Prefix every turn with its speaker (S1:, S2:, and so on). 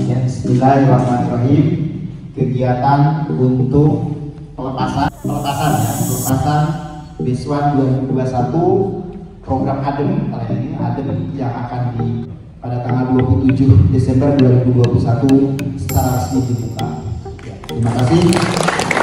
S1: ya, Bismillahirrahmanirrahim. Kegiatan untuk pelepasan, pelepasan ya, pelepasan Biswan 2021 program ADEM kali ini ADEM yang akan di pada tanggal 27 Desember 2021 secara resmi dibuka. Ya, terima kasih.